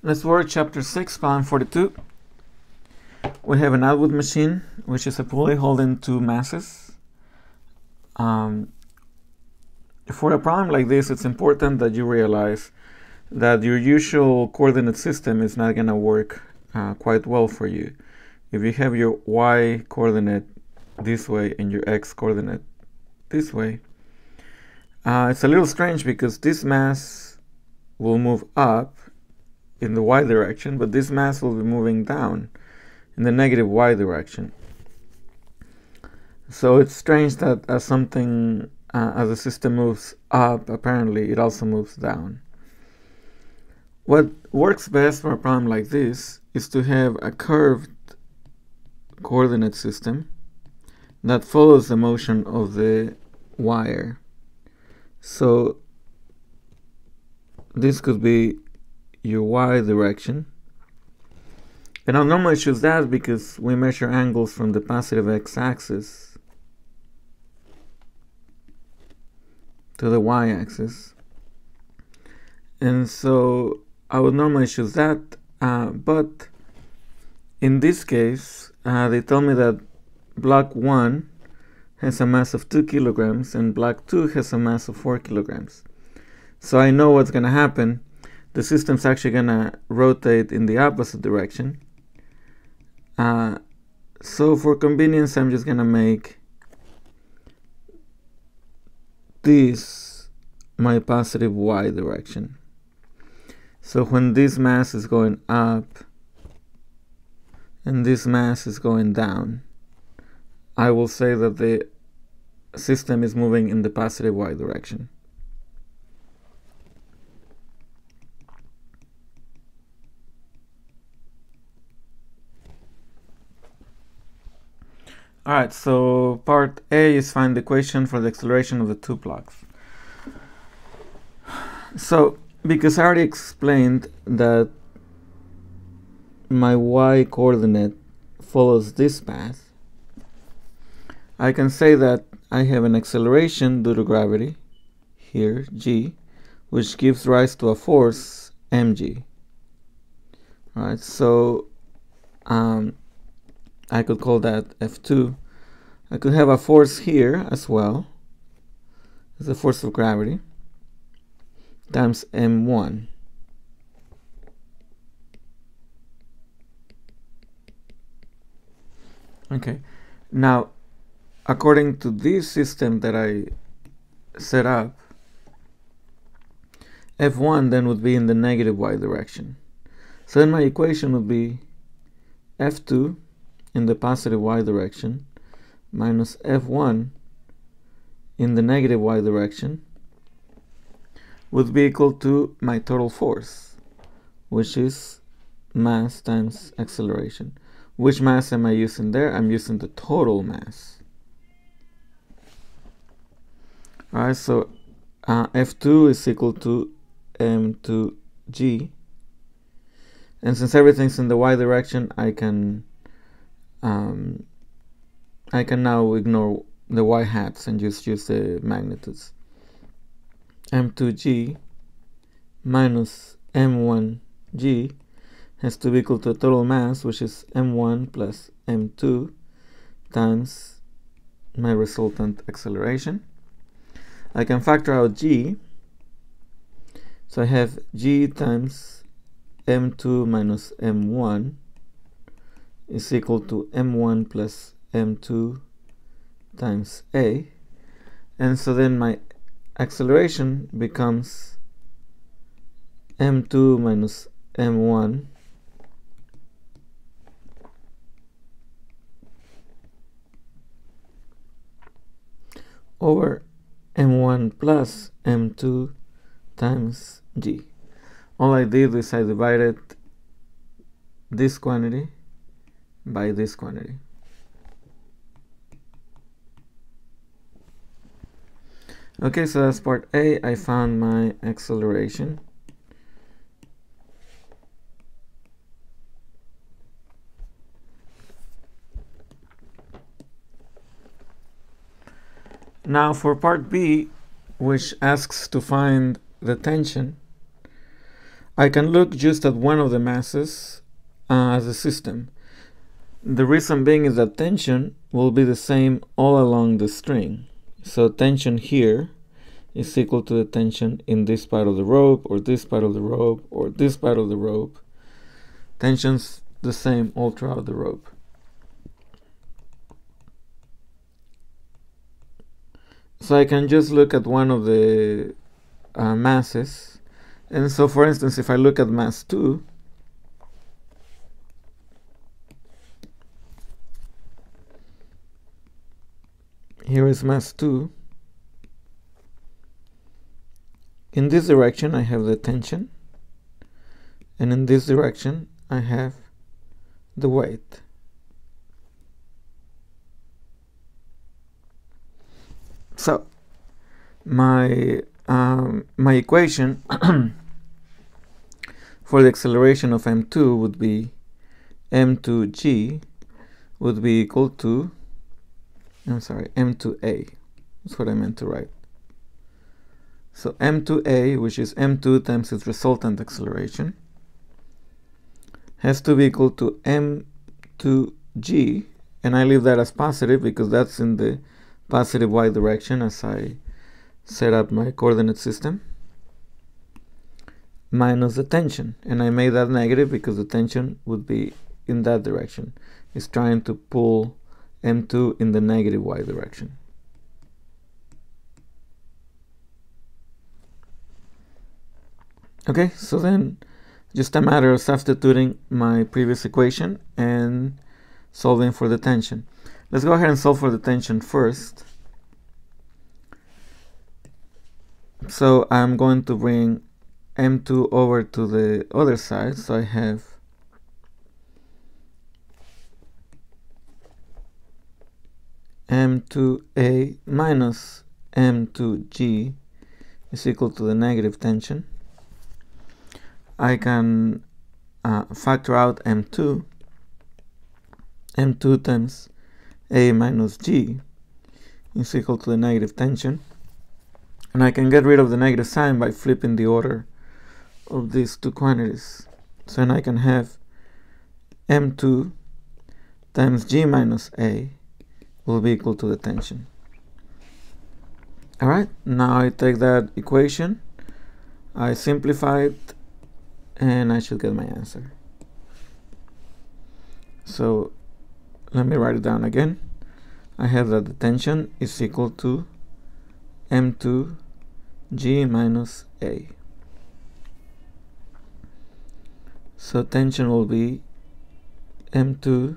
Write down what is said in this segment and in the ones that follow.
Let's work chapter 6, problem 42. We have an Atwood machine, which is a pulley holding two masses. Um, for a problem like this, it's important that you realize that your usual coordinate system is not going to work uh, quite well for you. If you have your y coordinate this way and your x coordinate this way, uh, it's a little strange because this mass will move up in the y direction, but this mass will be moving down in the negative y direction. So it's strange that as something, uh, as a system moves up, apparently it also moves down. What works best for a problem like this is to have a curved coordinate system that follows the motion of the wire. So this could be your y direction. And I'll normally choose that because we measure angles from the positive x-axis to the y-axis. And so I would normally choose that, uh, but in this case, uh, they tell me that block 1 has a mass of 2 kilograms and block 2 has a mass of 4 kilograms. So I know what's going to happen the system's actually going to rotate in the opposite direction. Uh, so for convenience, I'm just going to make this my positive y direction. So when this mass is going up and this mass is going down, I will say that the system is moving in the positive y direction. Alright, so part A is find the equation for the acceleration of the two blocks. So, because I already explained that my y coordinate follows this path, I can say that I have an acceleration due to gravity, here, g, which gives rise to a force, mg. Alright, so um, I could call that F2. I could have a force here as well. It's the force of gravity times M1. Okay, now according to this system that I set up, F1 then would be in the negative y direction. So then my equation would be F2 in the positive y direction minus F1 in the negative y direction would be equal to my total force, which is mass times acceleration. Which mass am I using there? I'm using the total mass. Alright, so uh, F2 is equal to M2G. And since everything's in the y direction, I can um, I can now ignore the y hats and just use the magnitudes. M2g minus M1g has to be equal to total mass, which is M1 plus M2 times my resultant acceleration. I can factor out g, so I have g times M2 minus M1 is equal to m1 plus m2 times a and so then my acceleration becomes m2 minus m1 over m1 plus m2 times g. All I did is I divided this quantity by this quantity. Okay, so that's part A. I found my acceleration. Now for part B, which asks to find the tension, I can look just at one of the masses uh, as a system. The reason being is that tension will be the same all along the string. So tension here is equal to the tension in this part of the rope or this part of the rope or this part of the rope. Tension's the same all throughout the rope. So I can just look at one of the uh, masses. And so for instance, if I look at mass 2, here is mass 2. In this direction I have the tension and in this direction I have the weight. So my um, my equation for the acceleration of m2 would be m2g would be equal to I'm sorry m2a that's what I meant to write. So m2a which is m2 times its resultant acceleration has to be equal to m2g and I leave that as positive because that's in the positive y direction as I set up my coordinate system minus the tension. And I made that negative because the tension would be in that direction. It's trying to pull m2 in the negative y direction okay so then just a matter of substituting my previous equation and solving for the tension Let's go ahead and solve for the tension first. So I'm going to bring M2 over to the other side. So I have M2A minus M2G is equal to the negative tension. I can uh, factor out M2. M2 times a minus g is equal to the negative tension. And I can get rid of the negative sign by flipping the order of these two quantities. So then I can have m2 times g minus a will be equal to the tension. Alright, now I take that equation, I simplify it, and I should get my answer. So let me write it down again I have that the tension is equal to m2 g minus a so tension will be m2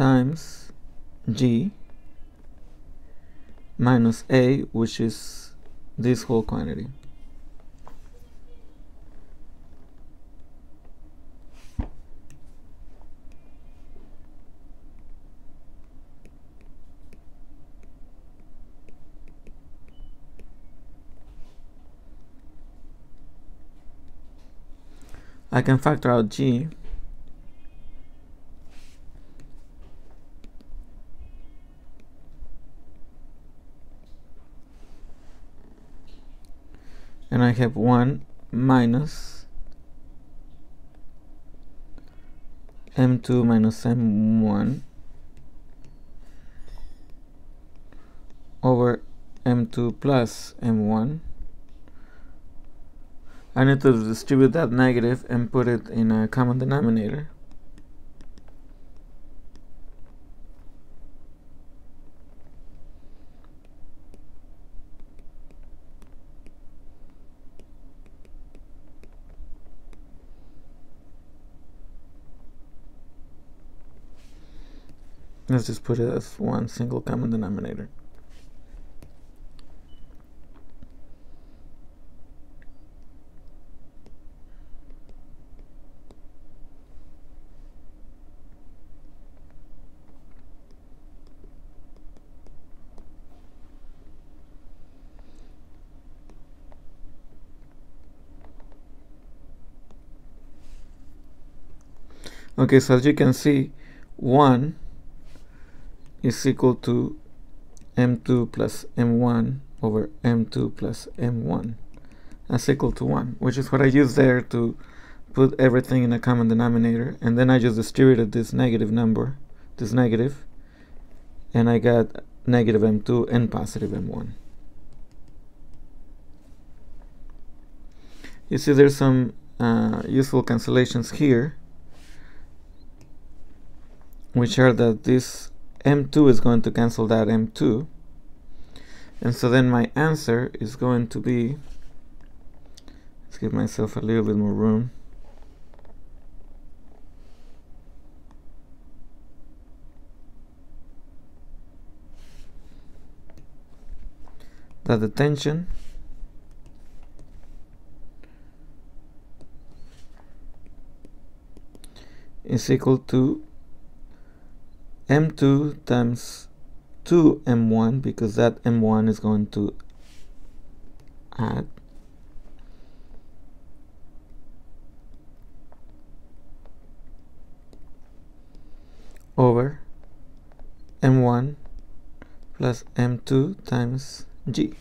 times g minus a which is this whole quantity. I can factor out g and I have 1 minus m2 minus m1 over m2 plus m1 I need to distribute that negative and put it in a common denominator. Let's just put it as one single common denominator. okay so as you can see 1 is equal to m2 plus m1 over m2 plus m1 as equal to 1, which is what I used there to put everything in a common denominator. And then I just distributed this negative number, this negative, and I got negative m2 and positive m1. You see there's some uh, useful cancellations here, which are that this m2 is going to cancel that m2. And so then my answer is going to be, let's give myself a little bit more room. That the tension is equal to m2 times 2 m1 because that m1 is going to add over m1 plus m2 times g